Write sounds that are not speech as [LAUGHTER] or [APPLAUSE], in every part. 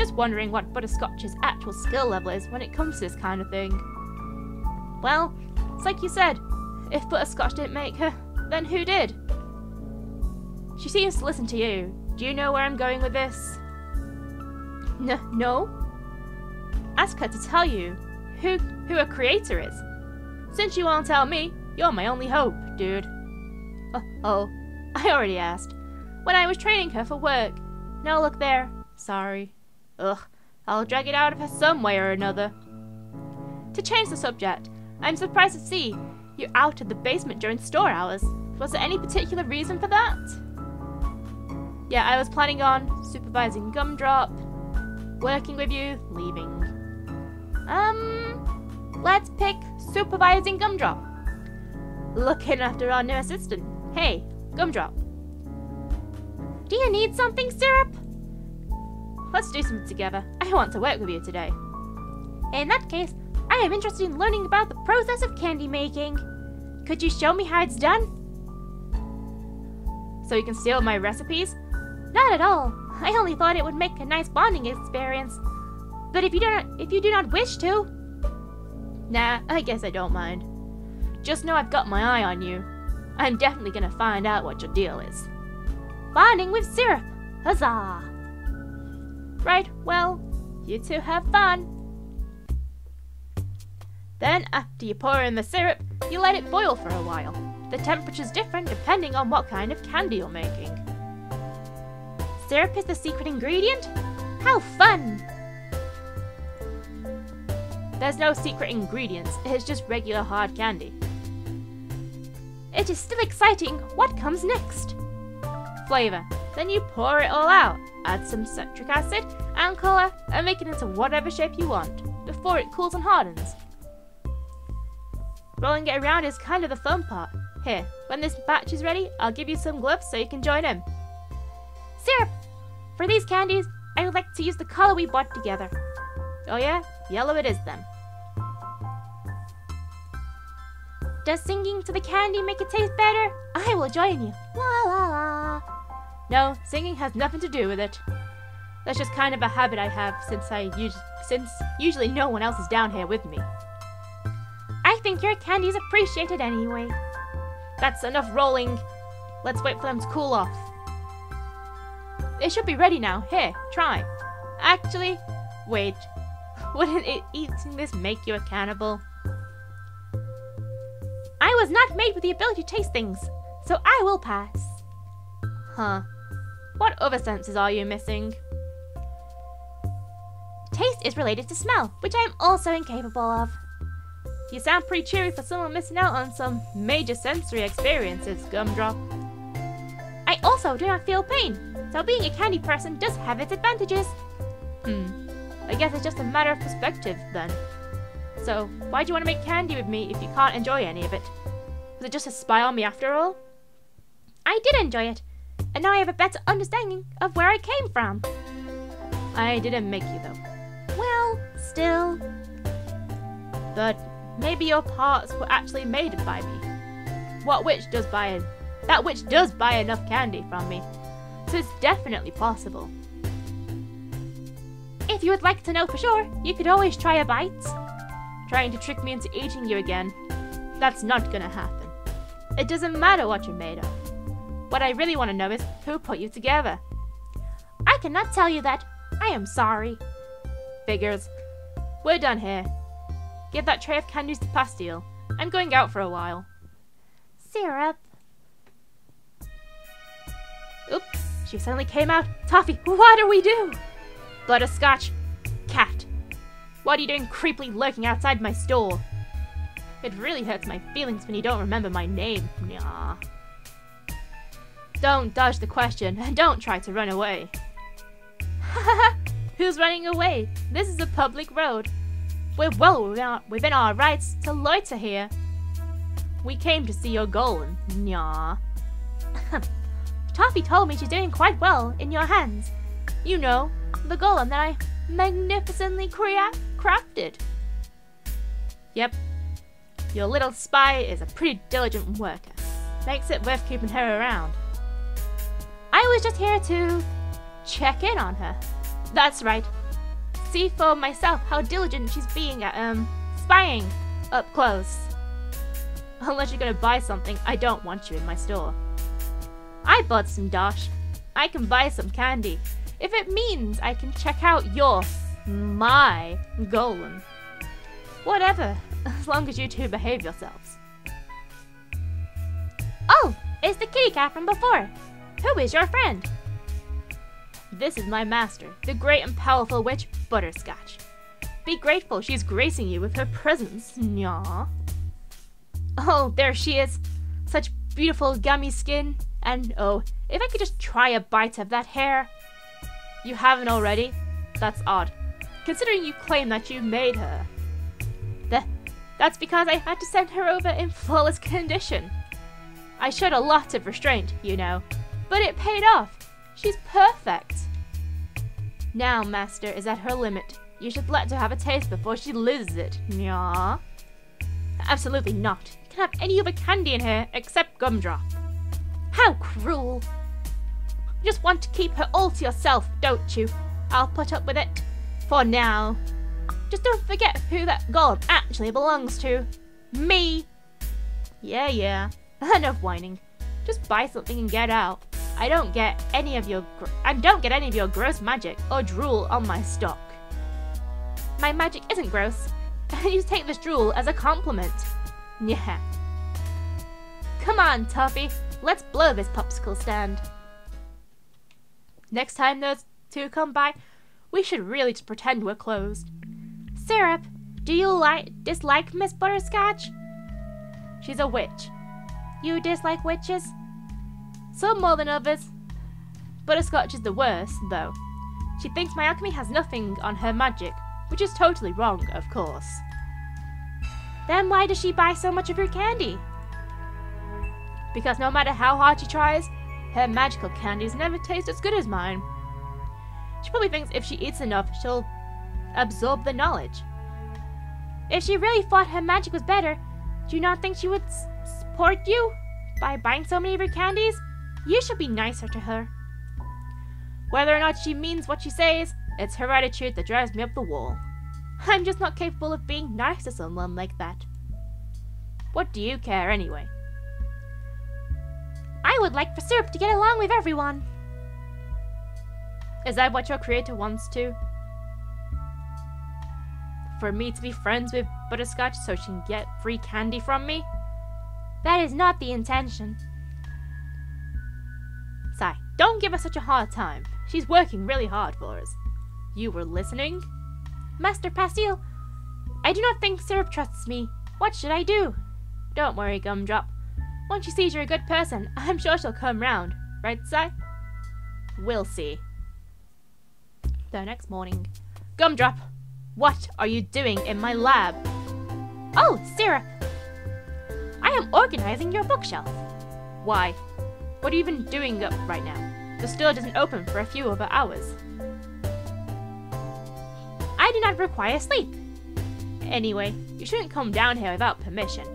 Just wondering what Butterscotch's actual skill level is when it comes to this kind of thing. Well, it's like you said, if Butterscotch didn't make her, then who did? She seems to listen to you. Do you know where I'm going with this? N no? Ask her to tell you who, who a creator is. Since you won't tell me, you're my only hope, dude. Uh, oh, I already asked. When I was training her for work. Now look there. Sorry. Ugh, I'll drag it out of her some way or another. To change the subject, I'm surprised to see you out of the basement during store hours. Was there any particular reason for that? Yeah, I was planning on supervising Gumdrop, working with you, leaving. Um, let's pick supervising Gumdrop. Looking after our new assistant. Hey, Gumdrop. Do you need something, Syrup? Let's do something together. I want to work with you today. In that case, I am interested in learning about the process of candy making. Could you show me how it's done? So you can steal my recipes? Not at all. I only thought it would make a nice bonding experience. But if you do not if you do not wish to, nah, I guess I don't mind. Just know I've got my eye on you. I'm definitely gonna find out what your deal is. Bonding with syrup! Huzzah! Right, well, you two have fun. Then, after you pour in the syrup, you let it boil for a while. The temperature's different depending on what kind of candy you're making. Syrup is the secret ingredient? How fun! There's no secret ingredients, it's just regular hard candy. It is still exciting. What comes next? Flavor. Then you pour it all out. Add some citric acid and color and make it into whatever shape you want before it cools and hardens. Rolling it around is kind of the fun part. Here, when this batch is ready, I'll give you some gloves so you can join in. Syrup! For these candies, I would like to use the color we bought together. Oh yeah? Yellow it is then. Does singing to the candy make it taste better? I will join you. La la la. No, singing has nothing to do with it. That's just kind of a habit I have since I us since usually no one else is down here with me. I think your candy's appreciated anyway. That's enough rolling. Let's wait for them to cool off. They should be ready now. Here, try. Actually, wait. [LAUGHS] Wouldn't it eating this make you a cannibal? I was not made with the ability to taste things, so I will pass. Huh. What other senses are you missing? Taste is related to smell, which I am also incapable of. You sound pretty cheery for someone missing out on some major sensory experiences, Gumdrop. I also do not feel pain, so being a candy person does have its advantages. Hmm. I guess it's just a matter of perspective, then. So, why do you want to make candy with me if you can't enjoy any of it? Was it just a spy on me after all? I did enjoy it, and now I have a better understanding of where I came from. I didn't make you, though. Well, still. But maybe your parts were actually made by me. What witch does buy that witch does buy enough candy from me, so it's definitely possible. If you would like to know for sure, you could always try a bite. Trying to trick me into eating you again, that's not gonna happen. It doesn't matter what you're made of. What I really want to know is who put you together. I cannot tell you that. I am sorry. Figures. We're done here. Give that tray of candies to Pastille. I'm going out for a while. Syrup. Oops, she suddenly came out. Toffee, what do we do? Butterscotch. Cat. What are you doing creepily lurking outside my store? It really hurts my feelings when you don't remember my name. Nah. Don't dodge the question, and don't try to run away. [LAUGHS] Who's running away? This is a public road. We're well within our, rights to loiter here. We came to see your golem. Nya. [LAUGHS] Toffee told me she's doing quite well in your hands. You know, the golem that I magnificently crea crafted. Yep, your little spy is a pretty diligent worker. Makes it worth keeping her around. I was just here to check in on her. That's right. see for myself how diligent she's being at, um, spying up close. Unless you're gonna buy something, I don't want you in my store. I bought some dosh. I can buy some candy. If it means I can check out your, my, golem. Whatever, as long as you two behave yourselves. Oh, it's the kitty cat from before. Who is your friend? This is my master, the great and powerful witch Butterscotch. Be grateful she's gracing you with her presence, Nya. Oh, there she is. Such beautiful gummy skin. And oh, if I could just try a bite of that hair. You haven't already? That's odd, considering you claim that you made her. Th that's because I had to send her over in flawless condition. I showed a lot of restraint, you know, but it paid off. She's perfect. Now Master is at her limit. You should let her have a taste before she loses it, Nya. Absolutely not. You can have any other candy in here except Gumdrop. How cruel! You just want to keep her all to yourself, don't you? I'll put up with it. For now. Just don't forget who that gold actually belongs to. Me! Yeah, yeah. [LAUGHS] Enough whining. Just buy something and get out. I don't get any of your I don't get any of your gross magic or drool on my stock. My magic isn't gross. [LAUGHS] you take this drool as a compliment. Yeah. Come on, Toffee. Let's blow this popsicle stand. Next time those two come by, we should really just pretend we're closed. Syrup, do you like dislike Miss Butterscotch? She's a witch. You dislike witches? Some more than others. Butterscotch is the worst, though. She thinks my alchemy has nothing on her magic, which is totally wrong, of course. Then why does she buy so much of your candy? because no matter how hard she tries, her magical candies never taste as good as mine. She probably thinks if she eats enough, she'll absorb the knowledge. If she really thought her magic was better, do you not think she would support you by buying so many of your candies? You should be nicer to her. Whether or not she means what she says, it's her attitude that drives me up the wall. I'm just not capable of being nice to someone like that. What do you care anyway? I would like for Syrup to get along with everyone. Is that what your creator wants to? For me to be friends with Butterscotch so she can get free candy from me? That is not the intention. Don't give her such a hard time. She's working really hard for us. You were listening? Master Pastille, I do not think Syrup trusts me. What should I do? Don't worry, Gumdrop. Once she sees you're a good person, [LAUGHS] I'm sure she'll come round. Right, Si? We'll see. The next morning. Gumdrop, what are you doing in my lab? Oh, Syrup! I am organizing your bookshelf. Why? What are you even doing up right now? The store doesn't open for a few other hours. I do not require sleep. Anyway, you shouldn't come down here without permission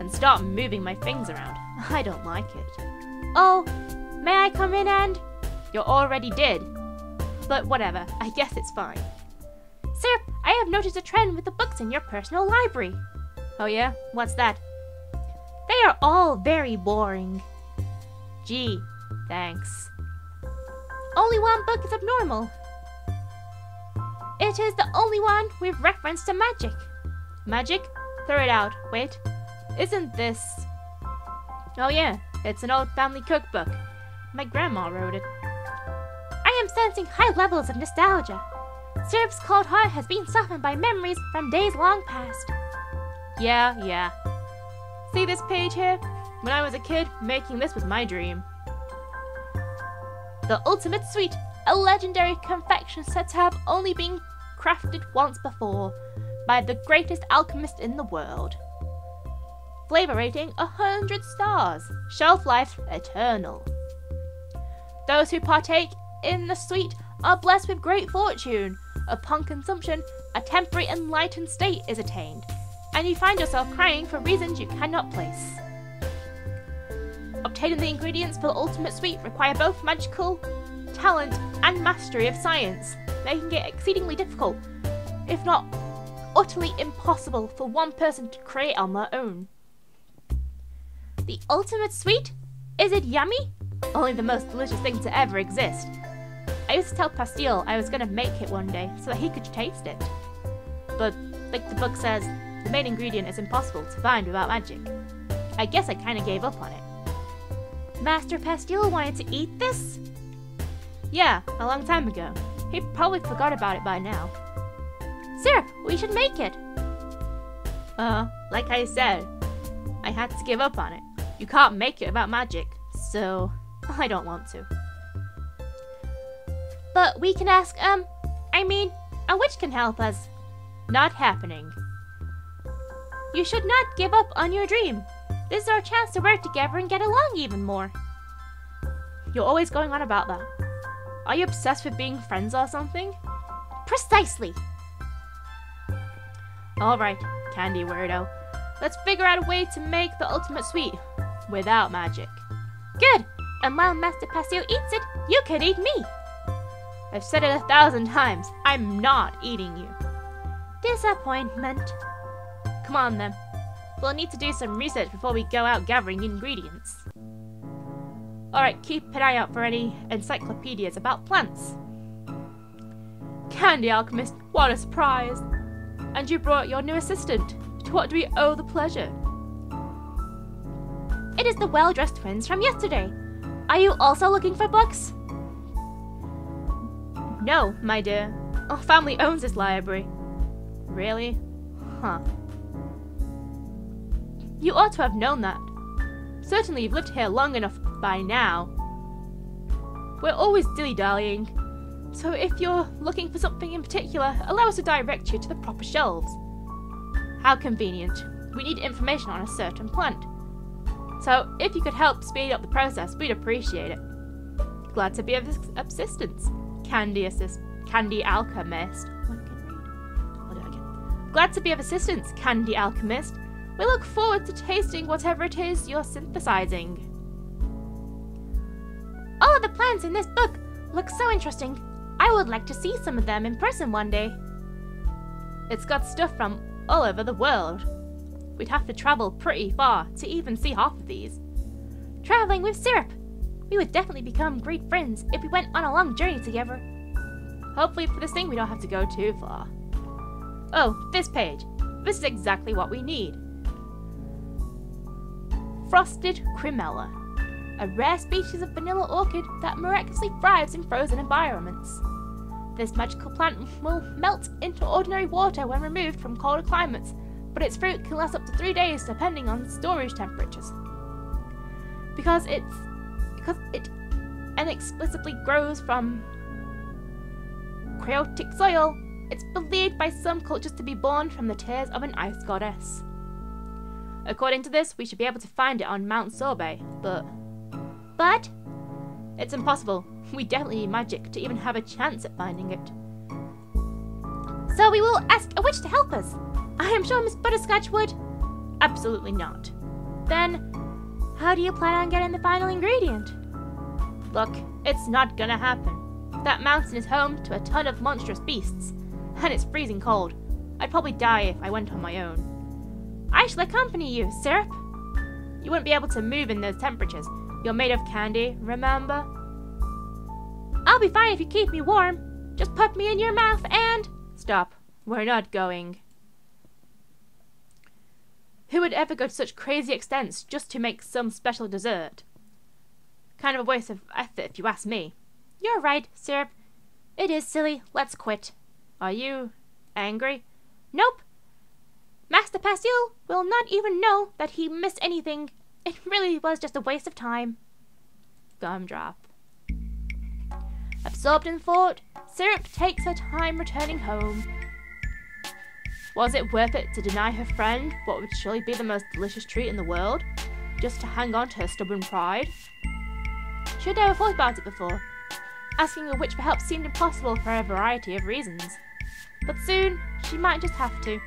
and start moving my things around. I don't like it. Oh, may I come in and... You already did. But whatever, I guess it's fine. Sir, I have noticed a trend with the books in your personal library. Oh yeah? What's that? They are all very boring. Gee, thanks. Only one book is abnormal. It is the only one with reference to magic. Magic? Throw it out. Wait. Isn't this... Oh yeah, it's an old family cookbook. My grandma wrote it. I am sensing high levels of nostalgia. Syrup's cold heart has been softened by memories from days long past. Yeah, yeah. See this page here? When I was a kid, making this was my dream. The Ultimate Sweet, a legendary confection said to have only been crafted once before by the greatest alchemist in the world. Flavor rating 100 stars. Shelf life eternal. Those who partake in the sweet are blessed with great fortune. Upon consumption, a temporary enlightened state is attained, and you find yourself crying for reasons you cannot place. Obtaining the ingredients for the ultimate sweet require both magical talent and mastery of science, making it exceedingly difficult if not utterly impossible for one person to create on their own. The ultimate sweet? Is it yummy? Only the most delicious thing to ever exist. I used to tell Pastille I was going to make it one day so that he could taste it. But, like the book says, the main ingredient is impossible to find without magic. I guess I kinda gave up on it. Master Pastille wanted to eat this? Yeah, a long time ago. He probably forgot about it by now. Syrup, we should make it! Uh, like I said, I had to give up on it. You can't make it about magic, so I don't want to. But we can ask, um, I mean, a witch can help us. Not happening. You should not give up on your dream. This is our chance to work together and get along even more. You're always going on about that. Are you obsessed with being friends or something? Precisely. Alright, candy weirdo. Let's figure out a way to make the ultimate sweet without magic. Good! And while Master Pastille eats it, you can eat me! I've said it a thousand times. I'm not eating you. Disappointment. Come on then. We'll need to do some research before we go out gathering ingredients. Alright, keep an eye out for any encyclopedias about plants. Candy Alchemist, what a surprise! And you brought your new assistant. To what do we owe the pleasure? It is the well-dressed twins from yesterday. Are you also looking for books? No, my dear. Our family owns this library. Really? Huh. You ought to have known that. Certainly you've lived here long enough by now. We're always dilly-dallying, so if you're looking for something in particular, allow us to direct you to the proper shelves. How convenient. We need information on a certain plant. So if you could help speed up the process, we'd appreciate it. Glad to be of assistance. Candy assist Candy Alchemist. Glad to be of assistance, Candy Alchemist. We look forward to tasting whatever it is you're synthesizing. All of the plants in this book look so interesting. I would like to see some of them in person one day. It's got stuff from all over the world. We'd have to travel pretty far to even see half of these. Traveling with Syrup! We would definitely become great friends if we went on a long journey together. Hopefully for this thing we don't have to go too far. Oh, this page. This is exactly what we need. Frosted Crimella, a rare species of vanilla orchid that miraculously thrives in frozen environments. This magical plant will melt into ordinary water when removed from colder climates, but its fruit can last up to three days depending on storage temperatures. Because it's because it inexplicably grows from chaotic soil, it's believed by some cultures to be born from the tears of an ice goddess. According to this, we should be able to find it on Mount Sorbet, but... But? It's impossible. We definitely need magic to even have a chance at finding it. So we will ask a witch to help us. I am sure Miss Butterscotch would. Absolutely not. Then, how do you plan on getting the final ingredient? Look, it's not gonna happen. That mountain is home to a ton of monstrous beasts, and it's freezing cold. I'd probably die if I went on my own. I shall accompany you, Syrup. You wouldn't be able to move in those temperatures. You're made of candy, remember? I'll be fine if you keep me warm. Just put me in your mouth and... Stop. We're not going. Who would ever go to such crazy extents just to make some special dessert? Kind of a waste of effort if you ask me. You're right, Syrup. It is silly. Let's quit. Are you angry? Nope. Master Pastille will not even know that he missed anything. It really was just a waste of time. Gumdrop. Absorbed in thought, Syrup takes her time returning home. Was it worth it to deny her friend what would surely be the most delicious treat in the world, just to hang on to her stubborn pride? She had never thought about it before. Asking a witch for help seemed impossible for a variety of reasons. But soon, she might just have to.